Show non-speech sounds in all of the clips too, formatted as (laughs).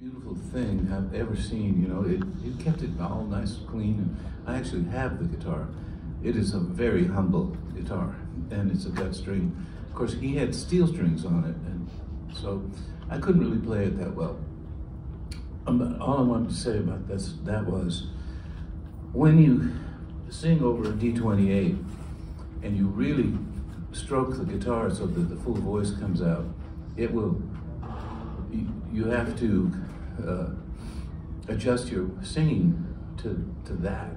beautiful thing I've ever seen. You know, it, it kept it all nice and clean. And I actually have the guitar. It is a very humble guitar, and it's a gut string. Of course, he had steel strings on it, and so I couldn't really play it that well. Um, all I wanted to say about this that was when you sing over a D28 and you really stroke the guitar so that the full voice comes out, it will. You, you have to uh, adjust your singing to to that,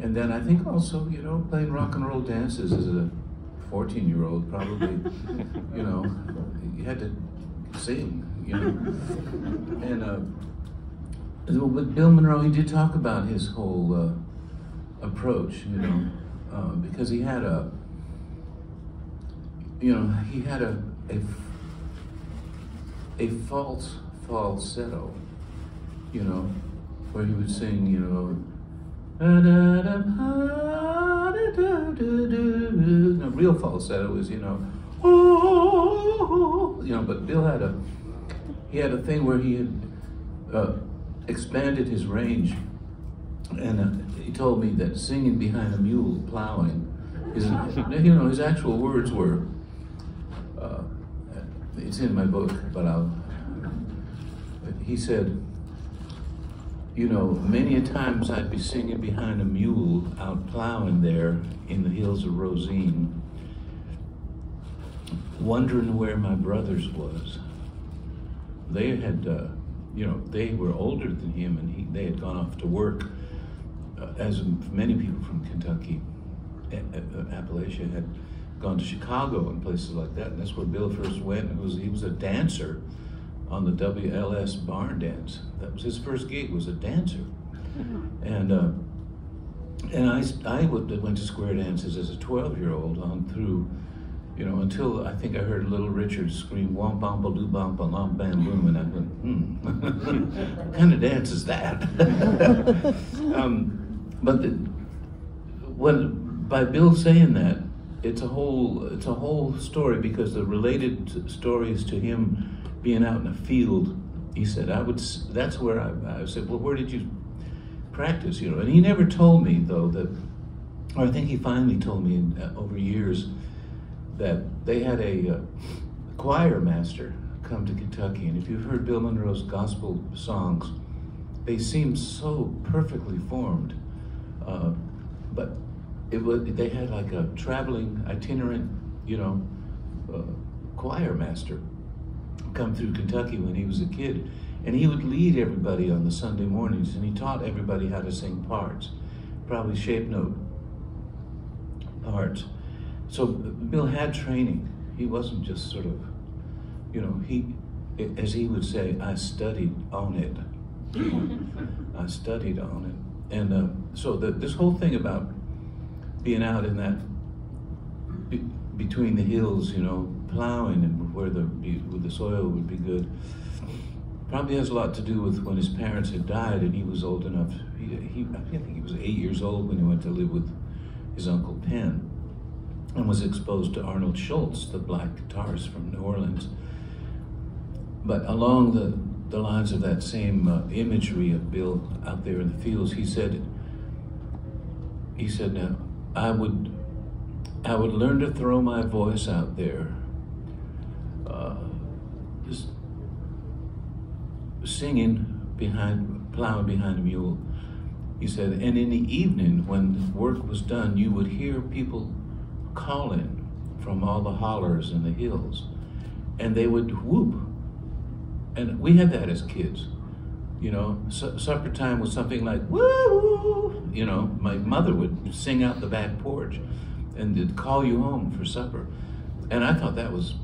and then I think also you know playing rock and roll dances as a 14 year old probably, (laughs) you know, you had to sing, you know, and. Uh, with Bill Monroe, he did talk about his whole uh, approach, you know, uh, because he had a, you know, he had a, a, a false falsetto, you know, where he would sing, you know, no, real falsetto is, you know, you know, but Bill had a, he had a thing where he had, uh, expanded his range. And uh, he told me that singing behind a mule plowing, his, you know, his actual words were, uh, it's in my book, but I'll, he said, you know, many a times I'd be singing behind a mule out plowing there in the hills of Rosine, wondering where my brothers was. They had uh, you know, they were older than him and he, they had gone off to work, uh, as many people from Kentucky, a- a- Appalachia had gone to Chicago and places like that. And that's where Bill first went. Was, he was a dancer on the WLS barn dance. That was his first gig, was a dancer. (laughs) And, uh, and I, I went to square dances as a 12 year old on through you know, until I think I heard Little Richard scream "Womp bom doo bom bam bam boom," and I went, "Hmm, (laughs) what kind of dance is that?" (laughs) um, but the, when by Bill saying that, it's a whole it's a whole story because the related stories to him being out in a field. He said, "I would." That's where I, I said, "Well, where did you practice?" You know, and he never told me though that, or I think he finally told me uh, over years that they had a uh, choir master come to Kentucky, and if you've heard Bill Monroe's gospel songs, they seem so perfectly formed. Uh, but it was they had like a traveling itinerant, you know, uh, choir master come through Kentucky when he was a kid, and he would lead everybody on the Sunday mornings, and he taught everybody how to sing parts, probably shape note parts. So Bill had training. He wasn't just sort of, you know, he, as he would say, I studied on it. (laughs) I studied on it. And uh, so the, this whole thing about being out in that, between the hills, you know, plowing and where the, where the soil would be good, probably has a lot to do with when his parents had died and he was old enough. He, he, I think he was eight years old when he went to live with his Uncle Pen and was exposed to Arnold Schultz, the black guitarist from New Orleans. But along the, the lines of that same uh, imagery of Bill out there in the fields, he said, he said, now, I would, I would learn to throw my voice out there, uh, just singing behind, plowing behind a mule. He said, and in the evening when work was done, you would hear people calling from all the hollers in the hills, and they would whoop. And we had that as kids. You know, su- supper time was something like woo. You know, my mother would sing out the back porch, and they'd call you home for supper, and I thought that was.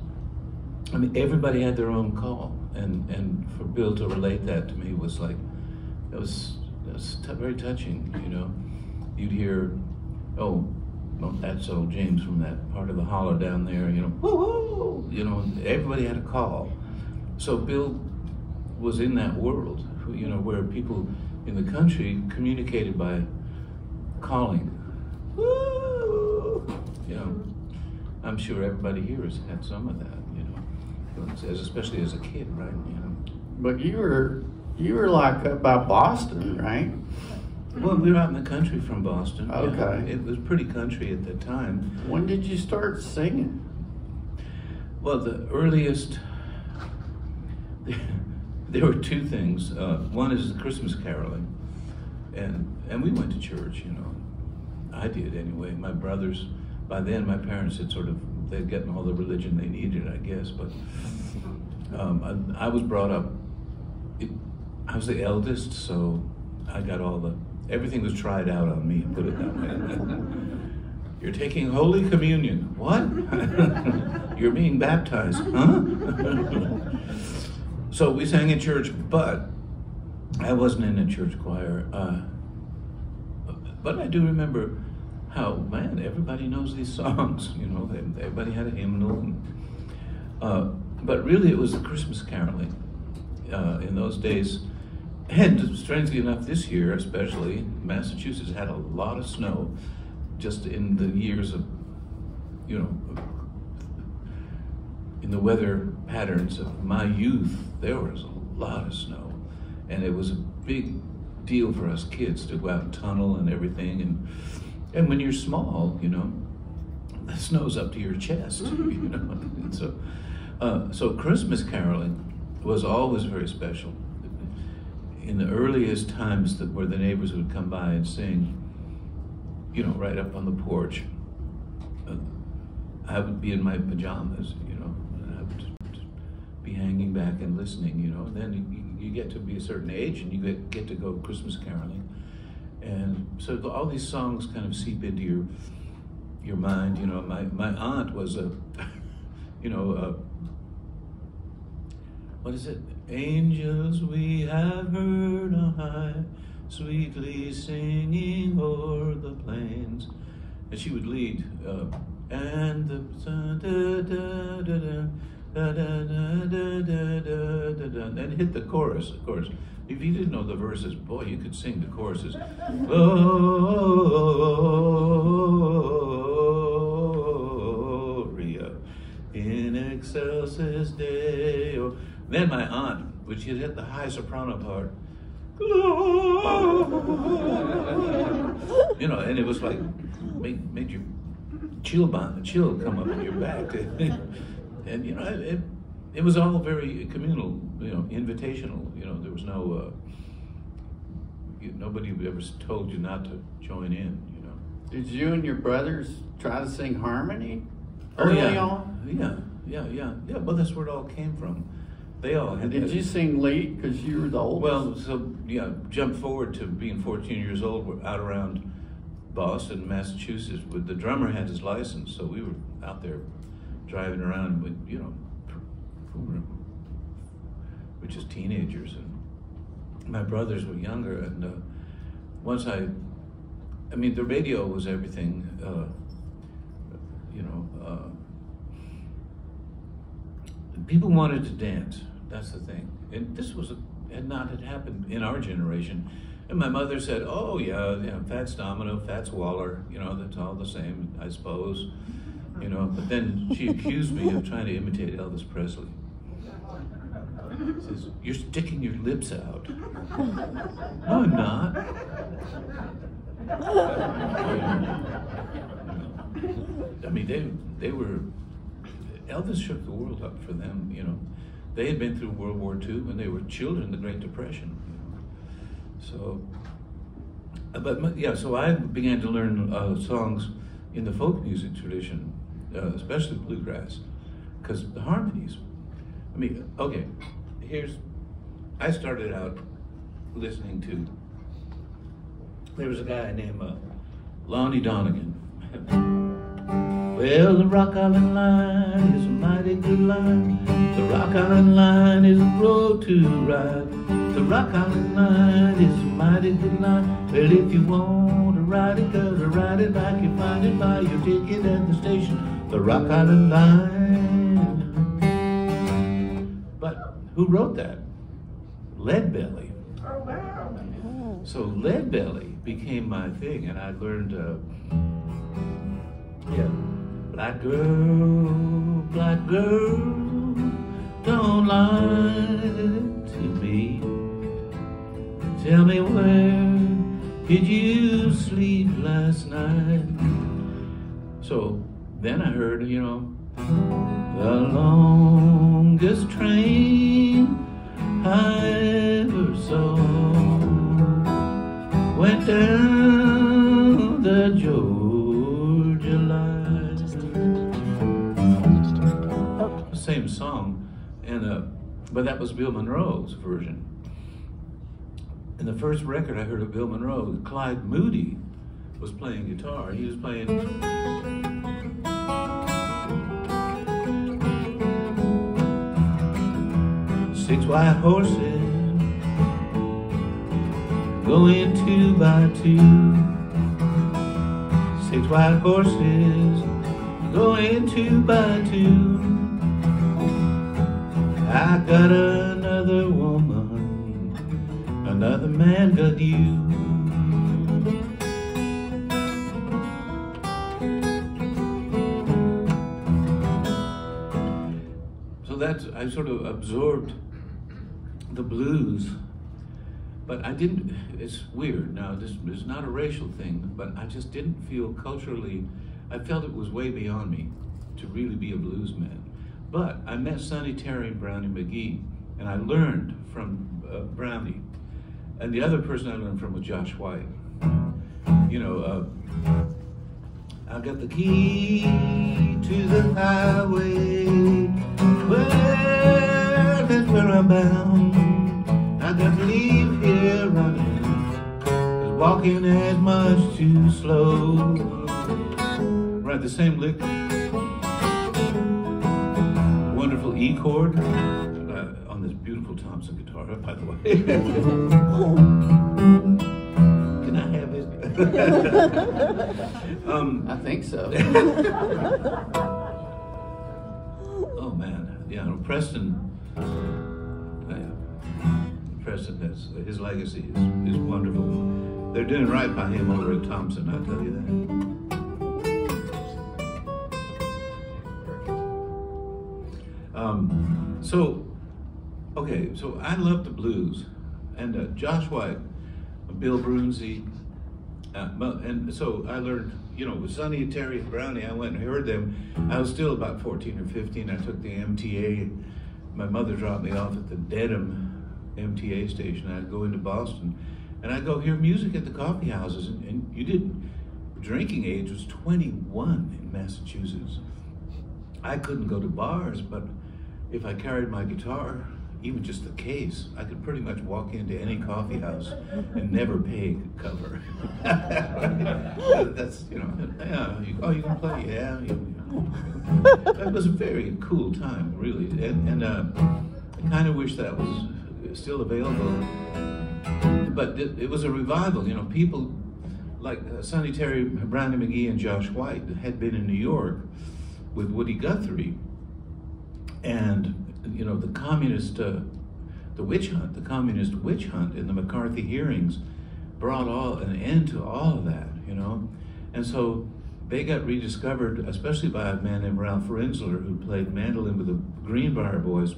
I mean, everybody had their own call, and and for Bill to relate that to me was like, it was, was very touching. You know, you'd hear, oh, well, that's old James from that part of the holler down there, you know, woo you know, everybody had a call. So Bill was in that world, you know, where people in the country communicated by calling. Woo! I'm sure everybody here has had some of that, you know, as, especially as a kid, right? You know. But you were You were like up by Boston, right? Well, we were out in the country from Boston. yeah. Okay. It was pretty country at the time. When did you start singing? Well, the earliest, (laughs) there were two things. Uh, one is the Christmas caroling, and and we went to church. You know, I did anyway. My brothers, by then, my parents had sort of they'd gotten all the religion they needed, I guess. But um, I, I was brought up. It, I was the eldest, so I got all the everything was tried out on me. Put it that way. (laughs) You're taking Holy Communion. What? (laughs) You're being baptized, huh? (laughs) so we sang in church, but I wasn't in a church choir. Uh, but I do remember how, man, everybody knows these songs. (laughs) You know, everybody had a hymnal. And, uh, but really, it was the Christmas caroling uh, in those days. And strangely enough, this year especially, Massachusetts had a lot of snow just in the years of, you know, in the weather patterns of my youth, there was a lot of snow. And it was a big deal for us kids to go out and tunnel and everything. And, and when you're small, you know, the snow's up to your chest, (laughs) you (laughs) know. And so, uh, so Christmas caroling was always very special. In the earliest times that where the neighbors would come by and sing, you know, right up on the porch. Uh, I would be in my pajamas, you know, and I would be hanging back and listening, you know. And then you, you get to be a certain age and you get, get to go Christmas caroling. And so all these songs kind of seep into your your mind. You know, my, my aunt was a, (laughs) you know, a, what is it? Angels we have heard on high sweetly singing o'er the plains. And she would lead, uh, and the da, da, da, and hit the chorus, of course. If you didn't know the verses, boy, you could sing the choruses. Gloria in excelsis Deo. Then my aunt, which had hit the high soprano part, you know, and it was like made, made your chill bond, chill come up in your back, (laughs) and you know, it, it, was all very communal, you know, invitational. You know, there was no uh, you, nobody ever told you not to join in. You know. Did you and your brothers try to sing harmony Oh early yeah, on? yeah, yeah, yeah, yeah. Well, that's where it all came from. They all had. Did that- you sing lead because you were the oldest? Well, so yeah, jump forward to being 14 years old. We're out around Boston, Massachusetts. With the drummer had his license, so we were out there driving around with you know, we're just teenagers, and my brothers were younger. And uh, once I, I mean, the radio was everything. Uh, you know. Uh, people wanted to dance. That's the thing. And this was a, had not had happened in our generation. And my mother said, "Oh yeah, know, Fats Domino, Fats Waller, you know, that's all the same, I suppose." You know, but then she accused me of trying to imitate Elvis Presley. Says, "You're sticking your lips out." no, I'm not. I mean, they they were Elvis shook the world up for them. You know, they had been through World War II when they were children in the Great Depression. So, but yeah, so I began to learn uh, songs in the folk music tradition, uh, especially bluegrass, because the harmonies. I mean, okay, here's I started out listening to. There was a guy named uh, Lonnie Donegan. Well, the Rock Island line is a mighty good line. The Rock Island line is a road to ride. The Rock Island line is a mighty good line. Well, if you want to ride it, gotta ride it back. You find it by your ticket at the station. The Rock Island line. But who wrote that? Leadbelly. Oh, wow. So Leadbelly became my thing, and I learned. Uh, yeah. Black girl, black girl, don't lie to me. Tell me where did you sleep last night? So then I heard, you know, the longest train I ever saw went down the Georgia line. Same song, and uh, but that was Bill Monroe's version. And the first record I heard of Bill Monroe, Clyde Moody was playing guitar. He was playing. Six white horses going two by two. Six white horses going two by two. I got another woman, another man got you. That's, I sort of absorbed the blues, but I didn't, it's weird. Now, this is not a racial thing, but I just didn't feel culturally, I felt it was way beyond me to really be a blues man. But I met Sonny Terry and Brownie McGhee, and I learned from uh, Brownie. And the other person I learned from was Josh White. You know, uh, I got the key to the highway. Well, that's where I'm bound. I got to leave here running. 'cause walking is much too slow. Right, the same lick wonderful E chord uh, on this beautiful Thompson guitar, (laughs) by the way. Can I have it? (laughs) (laughs) um, I think so. Man, Preston. uh, Preston has his legacy is, is wonderful. They're doing right by him over at Thompson, I'll tell you that. Um, so, okay, so I love the blues, and uh, Josh White, Bill Broonzy, uh, and so I learned, you know, Sonny and Terry and Brownie, I went and heard them. I was still about 14 or 15. I took the MTA. My mother dropped me off at the Dedham MTA station. I'd go into Boston, and I'd go hear music at the coffee houses. And, and you didn't, drinking age was 21 in Massachusetts. I couldn't go to bars, but if I carried my guitar, even just the case, I could pretty much walk into any coffee house and never pay cover. (laughs) That's you know, yeah. You, oh, you can play, yeah. It was a very cool time, really, and, and uh, I kind of wish that was still available. But it, it was a revival. You know, people like uh, Sonny Terry, Brownie McGhee, and Josh White had been in New York with Woody Guthrie, and you know the communist, uh, the witch hunt, the communist witch hunt in the McCarthy hearings, brought all an end to all of that. You know, and so they got rediscovered, especially by a man named Ralph Rinzler, who played mandolin with the Greenbriar Boys,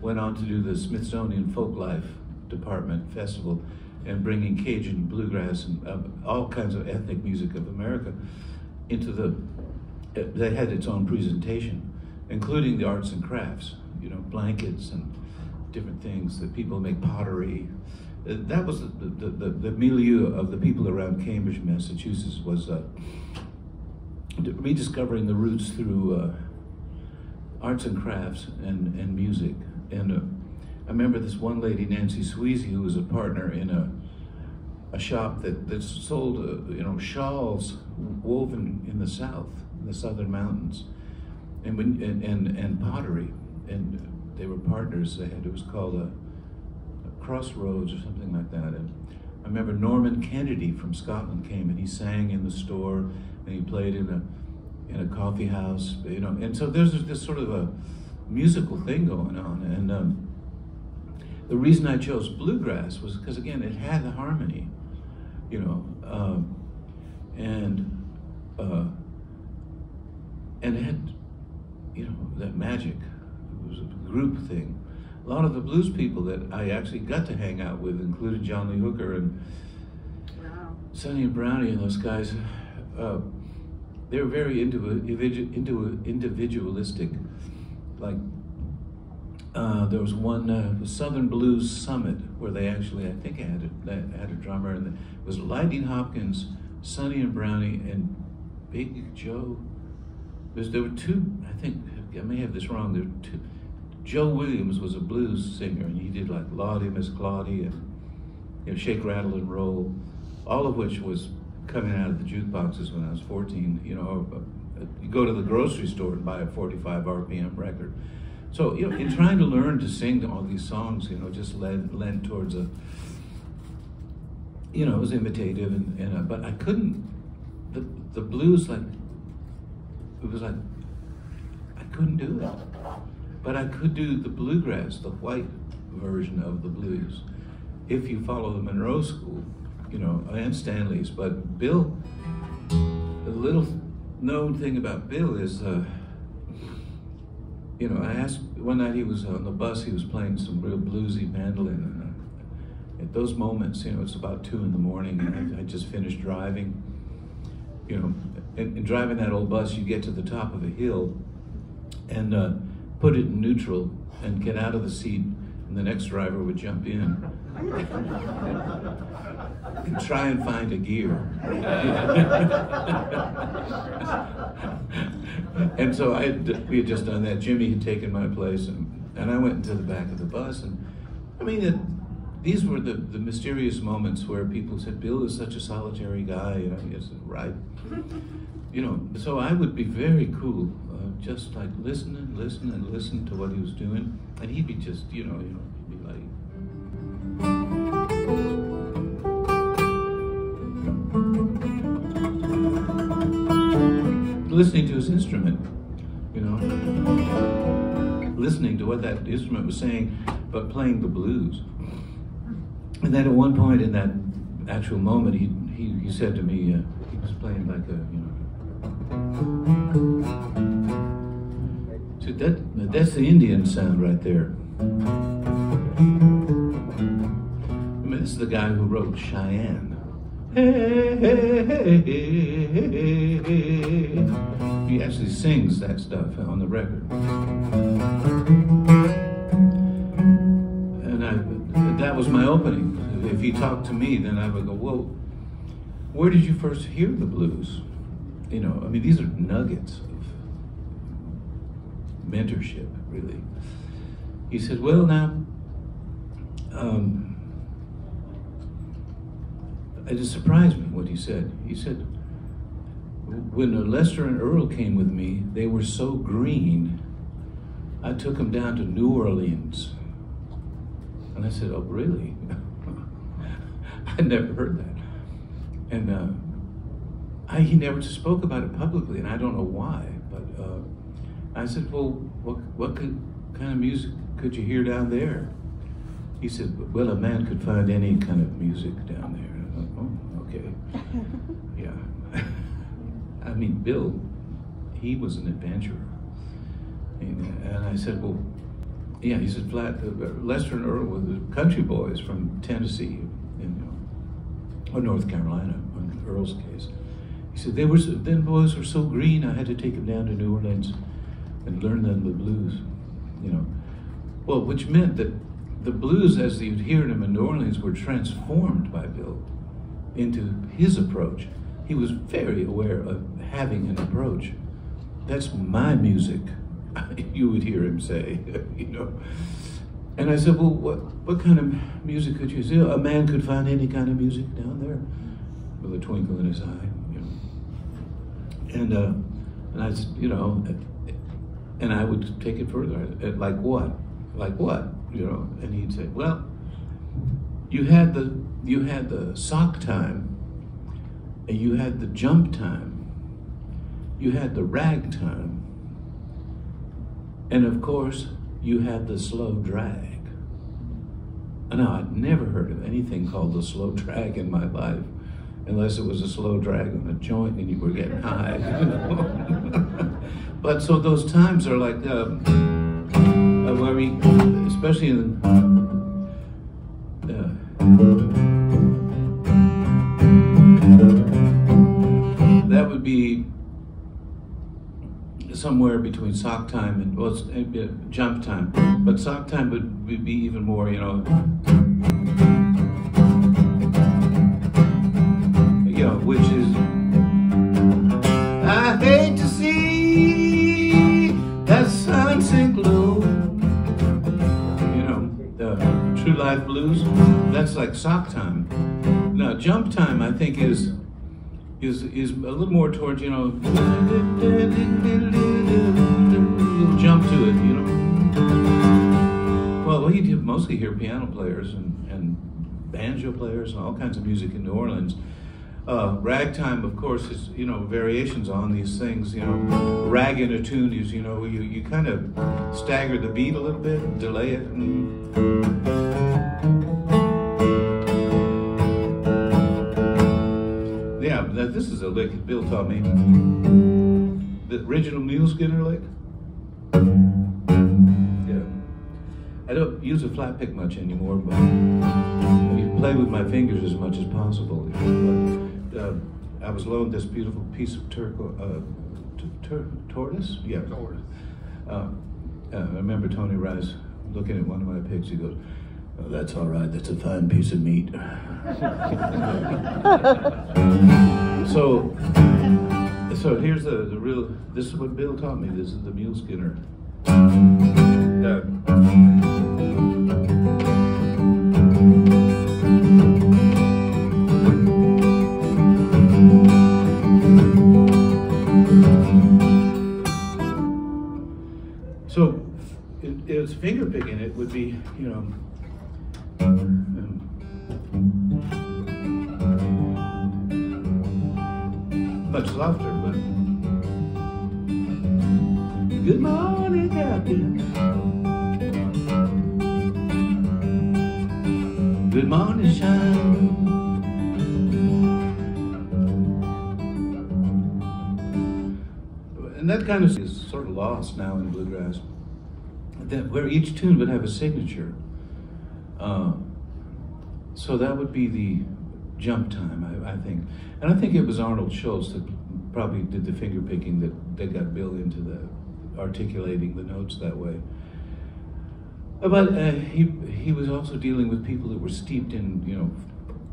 went on to do the Smithsonian Folklife Department Festival, and bringing Cajun bluegrass and uh, all kinds of ethnic music of America into the. Uh, they had its own presentation, including the arts and crafts, you know, blankets and different things that people make pottery. Uh, that was the, the, the, the milieu of the people around Cambridge, Massachusetts, was uh, rediscovering the roots through uh, arts and crafts and, and music. And uh, I remember this one lady, Nancy Sweezy, who was a partner in a a shop that, that sold uh, you know shawls woven in the south, in the southern mountains, and and, and, and pottery, and they were partners. They had it was called a, a Crossroads or something like that. And I remember Norman Kennedy from Scotland came and he sang in the store and he played in a in a coffee house, you know. And so there's this sort of a musical thing going on, and. Um, the reason I chose bluegrass was because again it had the harmony, you know, um, and uh, and it had, you know, that magic. Was a group thing. a lot of the blues people that I actually got to hang out with, included John Lee Hooker and Wow. Sonny and Brownie and those guys. Uh, they were very individualistic. Like uh, there was one uh, Southern Blues Summit where they actually, I think, had a, had a drummer, and it was Lightning Hopkins, Sonny and Brownie, and Big Joe. There's, there were two. I think I may have this wrong. There were two. Joe Williams was a blues singer, and he did like Lawdy, Miss Clawdy, and you know, Shake, Rattle, and Roll, all of which was coming out of the jukeboxes when I was 14. You know, uh, you go to the grocery store and buy a 45 RPM record. So, you know, in trying to learn to sing all these songs, you know, just led led towards a, you know, it was imitative, and, and uh, but I couldn't, the the blues like, it was like, I couldn't do it. But I could do the bluegrass, the white version of the blues, if you follow the Monroe School, you know, and Stanley's. But Bill, the little known thing about Bill is, uh, you know, I asked one night he was on the bus, he was playing some real bluesy mandolin. And uh, at those moments, you know, it's about two in the morning, and I, I just finished driving. You know, and, and, driving that old bus, you get to the top of a hill, and uh, put it in neutral and get out of the seat, and the next driver would jump in (laughs) and try and find a gear. (laughs) and so I had, we had just done that. Jimmy had taken my place, and, and I went into the back of the bus. And I mean, it, these were the, the mysterious moments where people said, Bill is such a solitary guy. Know, he said, right. You know, so I would be very cool just like listen and listen and listen to what he was doing, and he'd be just, you know, you know, he'd be like. Listening to his instrument, you know, listening to what that instrument was saying, but playing the blues. And then at one point in that actual moment, he he, he said to me, uh, he was playing like a, you know. So that, that's the Indian sound right there. I mean, this is the guy who wrote Cheyenne. Hey, hey, hey, he actually sings that stuff on the record. And I, that was my opening. If he talked to me, then I would go, well, where did you first hear the blues? You know, I mean, these are nuggets mentorship, really. He said, Well, now, um, it just surprised me what he said. He said, When Lester and Earl came with me, they were so green, I took them down to New Orleans. And I said, Oh, really? (laughs) I'd never heard that. And uh, I, he never spoke about it publicly, and I don't know why, but. Uh, I said, well, what, what could, kind of music could you hear down there? He said, well, a man could find any kind of music down there. I oh, okay. (laughs) yeah. (laughs) I mean, Bill, he was an adventurer. And, and I said, well, yeah, he said, flat, uh, Lester and Earl were the country boys from Tennessee, in, or North Carolina, in Earl's case. He said, they were, then boys were so green, I had to take them down to New Orleans and learn them the blues, you know. Well, which meant that the blues, as you'd hear them in New Orleans, were transformed by Bill into his approach. He was very aware of having an approach. That's my music, (laughs) you would hear him say, (laughs) you know. And I said, well, what, what kind of music could you say? A man could find any kind of music down there with a twinkle in his eye, you know. And, uh, and I said, you know, and I would take it further. Like what? Like what? You know? And he'd say, "Well, you had the you had the sock time, and you had the jump time, you had the rag time, and of course you had the slow drag." Now, I'd never heard of anything called the slow drag in my life, unless it was a slow drag on a joint and you were getting high. (laughs) But so those times are like. Uh, where we, especially in uh, that would be somewhere between sock time and well, uh, jump time, but sock time would, would be even more, you know. True Life Blues. That's like sock time. Now, jump time, I think, is is is a little more towards you know. Jump to it, you know. Well, we mostly hear piano players and, and banjo players and all kinds of music in New Orleans. Uh, ragtime, of course, is you know variations on these things. You know, rag in a tune is you know you, you kind of stagger the beat a little bit, delay it. And this is a lick that Bill taught me. The original Mule Skinner lick. Yeah, I don't use a flat pick much anymore, but you play with my fingers as much as possible. But, uh, I was loaned this beautiful piece of turquoise, uh, tortoise? Yeah. Tortoise. Uh, I remember Tony Rice looking at one of my picks. He goes, oh, "That's all right. That's a fine piece of meat." (laughs) so, so here's the the real. This is what Bill taught me. This is the mule skinner. So, it, it's finger picking. It would be, you know. Much softer, but. Good morning, Captain. Good morning, shine. And that kind of is sort of lost now in bluegrass. That where each tune would have a signature. Uh, so that would be the jump time, I, I, think. And I think it was Arnold Schultz that probably did the finger picking that, that got Bill into the articulating the notes that way. But uh, he he was also dealing with people that were steeped in you know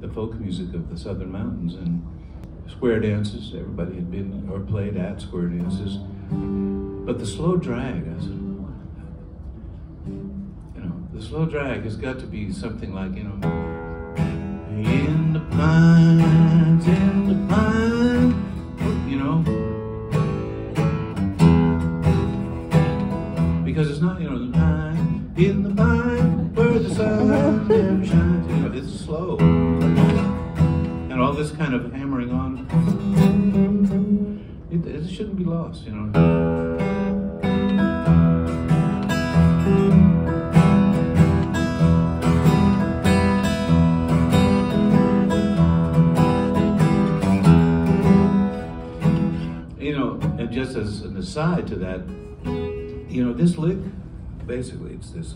the folk music of the Southern Mountains and square dances. Everybody had been or played at square dances. But the slow drag, I said, you know, the slow drag has got to be something like, you know, in pines, in the pines, you know. Because it's not, you know, the pine, in the pine, where the sun never shines. You know, it's slow. And all this kind of hammering on it, it shouldn't be lost, you know. Aside to that, you know, this lick, basically, it's this.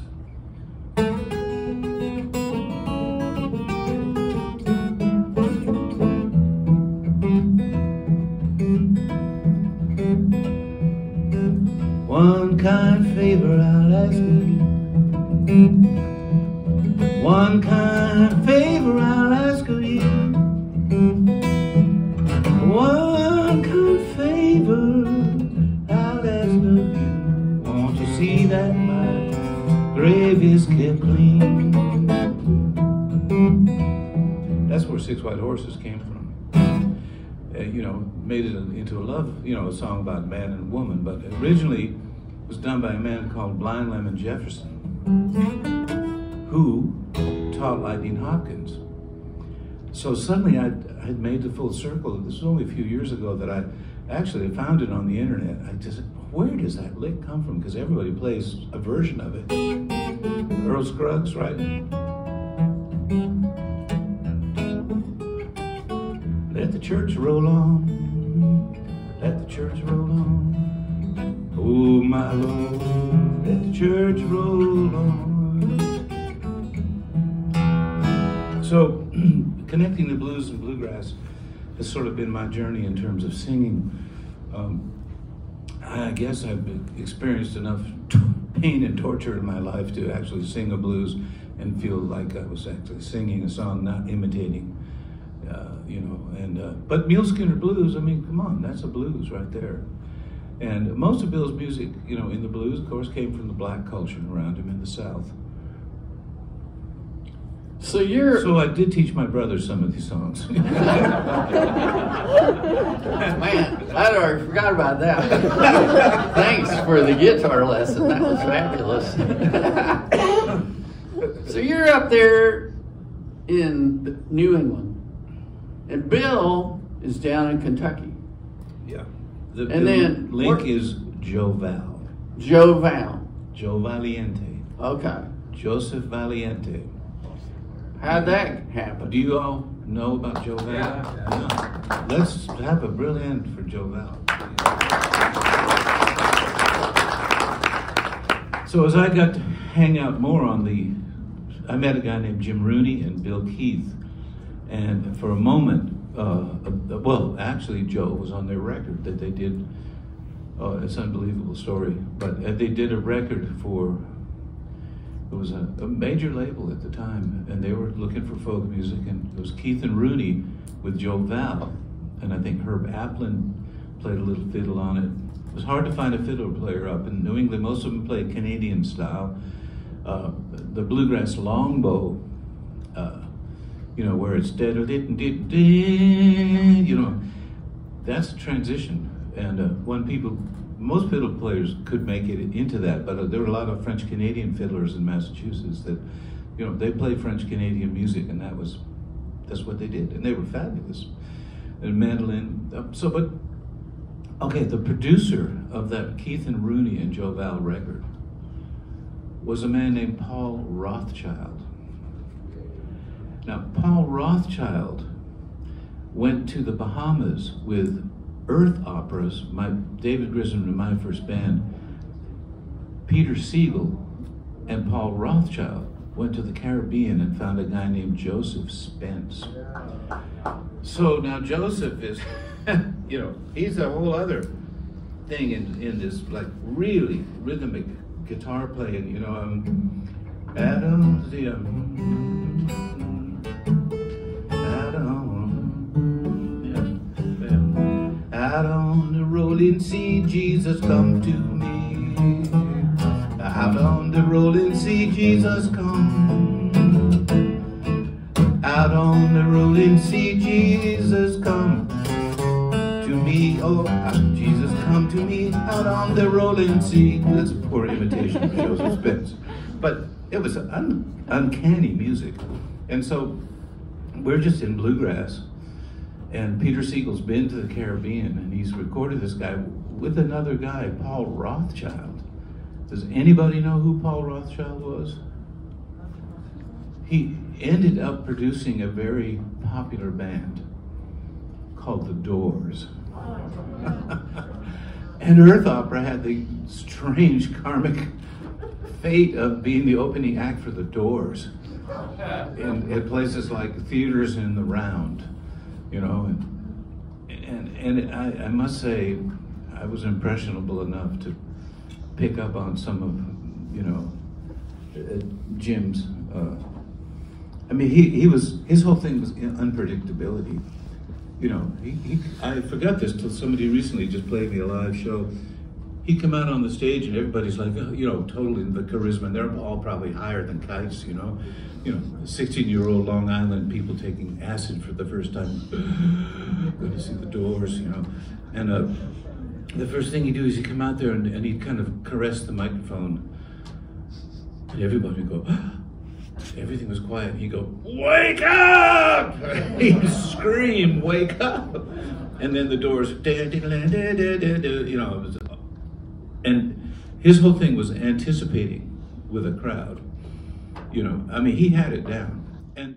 See that my grave is kept clean? That's where Six White Horses came from. Uh, you know, made it into a love, you know, a song about man and woman, but originally was done by a man called Blind Lemon Jefferson, who taught Lightning Hopkins. So suddenly I had made the full circle. This was only a few years ago that I actually found it on the internet. I just, where does that lick come from? Because everybody plays a version of it. Earl Scruggs, right? Let the church roll on. Let the church roll on. Oh, my Lord, let the church roll on. So, (clears throat) connecting the blues and bluegrass has sort of been my journey in terms of singing. Um, I guess I've experienced enough pain and torture in my life to actually sing a blues and feel like I was actually singing a song, not imitating. Uh, you know, and uh, but Mule Skinner blues. I mean, come on, that's a blues right there. And most of Bill's music, you know, in the blues, of course, came from the black culture around him in the South. So you're. So I did teach my brother some of these songs. (laughs) Man, I already forgot about that. Thanks for the guitar lesson. That was fabulous. (laughs) so you're up there in New England, and Bill is down in Kentucky. yeah. The, And the then link what- is Joe Val, Joe Val. Joe Valiante, Okay. Joseph Valiante. How'd that happen? Do you all know about Joe Val? Yeah. Let's have a brilliant for Joe Val. So as I got to hang out more on the, I met a guy named Jim Rooney and Bill Keith, and for a moment, uh, uh, well, actually Joe was on their record that they did. Uh, it's an unbelievable story, but uh, they did a record for it was a, a major label at the time, and they were looking for folk music, and it was Keith and Rooney with Joe Val, and I think Herb Applin played a little fiddle on it. It was hard to find a fiddle player up in New England. Most of them played Canadian style. Uh, the bluegrass longbow, uh, you know, where it's dead, and did. you know, that's a transition. And uh, when people, most fiddle players could make it into that, but uh, there were a lot of French Canadian fiddlers in Massachusetts that, you know, they played French Canadian music, and that was, that's what they did, and they were fabulous. And mandolin, uh, so but, okay, the producer of that Keith and Rooney and Joe Val record was a man named Paul Rothchild. Now, Paul Rothchild went to the Bahamas with Earth Operas, my David Grisman and my first band. Peter Siegel and Paul Rothchild went to the Caribbean and found a guy named Joseph Spence. So now Joseph is, (laughs) you know, he's a whole other thing in, in this like really rhythmic guitar playing, you know. Um, Adam's rolling sea, Jesus come to me. Out on the rolling sea, Jesus come. Out on the rolling sea, Jesus come to me. Oh, ah, Jesus come to me out on the rolling sea. That's a poor imitation of Joseph Spence. But it was un- uncanny music. And so we're just in bluegrass. And Peter Siegel's been to the Caribbean and he's recorded this guy with another guy, Paul Rothchild. Does anybody know who Paul Rothchild was? He ended up producing a very popular band called The Doors. (laughs) and Earth Opera had the strange karmic fate of being the opening act for The Doors in, in places like theaters in the round, you know. And, and, and I, I must say, I was impressionable enough to pick up on some of, you know, uh, Jim's. Uh, I mean, he, he was his whole thing was unpredictability. You know, he, he I forgot this till somebody recently just played me a live show. He'd come out on the stage and everybody's like, oh, you know, totally the charisma. And they're all probably higher than kites, you know. You know, 16 year old Long Island people taking acid for the first time. (gasps) Going to see the doors, you know. And uh, the first thing he'd do is he'd come out there and, and he'd kind of caress the microphone. And everybody would go, (gasps) everything was quiet. He'd go, Wake up! (laughs) He'd scream, Wake up! And then the doors, you know, it was, and his whole thing was anticipating with a crowd. You know, I mean, he had it down. And